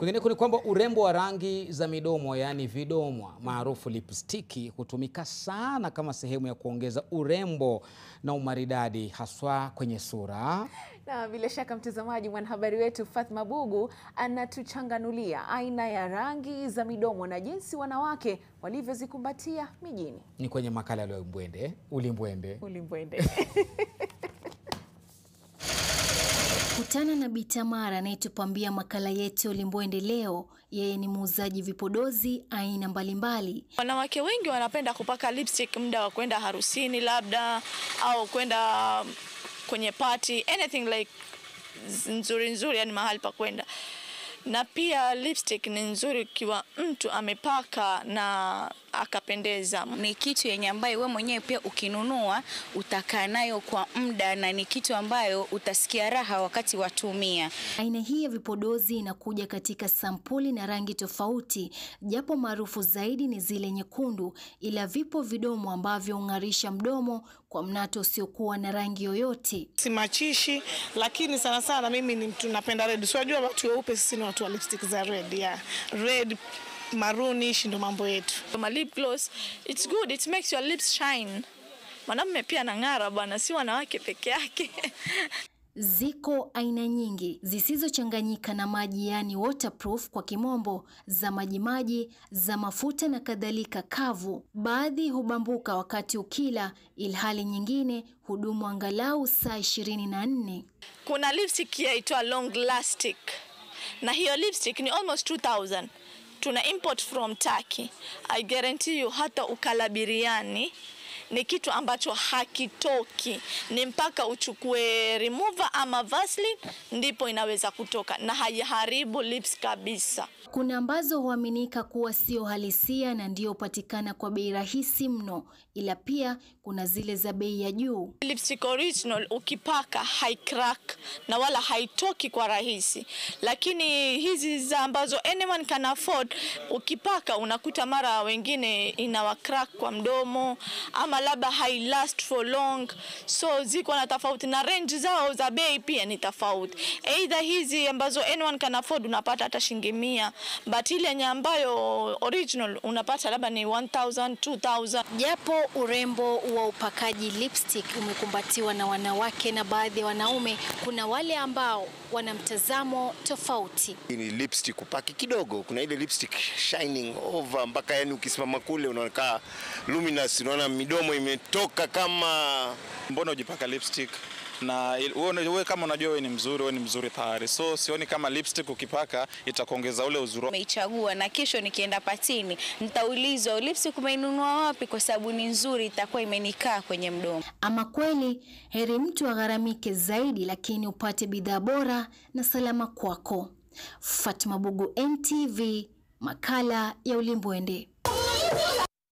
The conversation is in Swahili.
Kwingineko ni kwamba urembo wa rangi za midomo yaani vidomwa maarufu lipstiki hutumika sana kama sehemu ya kuongeza urembo na umaridadi haswa kwenye sura. Na bila shaka mtazamaji, mwanahabari wetu Fatma Bugu anatuchanganulia aina ya rangi za midomo na jinsi wanawake walivyozikumbatia mijini. Ni kwenye makala ya Ulimbwende, Ulimbwende. Ulimbwende. Kutana na Bi Tamara anayetupambia makala yetu Ulimbwende leo. Yeye ni muuzaji vipodozi aina mbalimbali. Wanawake wengi wanapenda kupaka lipstick muda wa kwenda harusini labda au kwenda kwenye party, anything like nzuri nzuri, yani mahali pa kwenda. Na pia lipstick ni nzuri ikiwa mtu amepaka na akapendeza. Ni kitu yenye ambayo we mwenyewe pia ukinunua utakaa nayo kwa muda, na ni kitu ambayo utasikia raha wakati watumia. Aina hii ya vipodozi inakuja katika sampuli na rangi tofauti, japo maarufu zaidi ni zile nyekundu, ila vipo vidomo ambavyo ungarisha mdomo kwa mnato usiokuwa na rangi yoyote. Si machishi, lakini sana sana mimi ni mtu napenda red. siwajua unajua watu weupe sisi ni watu wa lipstick za red, yeah. Red marunish ndo mambo yetu. My lip gloss, it's good, it makes your lips shine. Mwanamume pia anang'ara bwana, si wanawake peke yake. Ziko aina nyingi zisizochanganyika na maji, yani waterproof kwa kimombo, za majimaji, za mafuta na kadhalika kavu. Baadhi hubambuka wakati ukila, ilhali nyingine hudumu angalau saa ishirini na nne. Kuna lipstick yaitwa long lasting, na hiyo lipstick ni almost 2000 tuna import from Turkey. I guarantee you hata ukala biriani ni kitu ambacho hakitoki, ni mpaka uchukue remover ama Vaseline ndipo inaweza kutoka, na haiharibu lips kabisa. Kuna ambazo huaminika kuwa sio halisia na ndio hupatikana kwa bei rahisi mno, ila pia kuna zile za bei ya juu. Lipstick original ukipaka haicrack na wala haitoki kwa rahisi, lakini hizi za ambazo anyone can afford, ukipaka unakuta mara wengine inawa crack kwa mdomo ama labda hai last for long, so ziko na tofauti na range zao za bei pia ni tofauti. Either hizi ambazo anyone can afford unapata hata shilingi mia, but ile yenye ambayo original unapata labda ni 1000 2000. Japo urembo wa upakaji lipstick umekumbatiwa na wanawake na baadhi ya wanaume, kuna wale ambao wana mtazamo tofauti. Ni lipstick kupaki kidogo, kuna ile lipstick shining over mpaka yani ukisimama kule unaonekana luminous, unaona midomo imetoka kama Mbona ujipaka lipstick na wewe kama unajua wewe ni mzuri, wewe ni mzuri tayari, so sioni kama lipstick ukipaka itakuongeza ule uzuri. Umeichagua na kesho nikienda patini nitaulizwa lipstick umeinunua wapi, kwa sababu ni nzuri, itakuwa imenikaa kwenye mdomo. Ama kweli, heri mtu agharamike zaidi, lakini upate bidhaa bora na salama kwako. Fatma Bugu, NTV, makala ya Ulimbwende.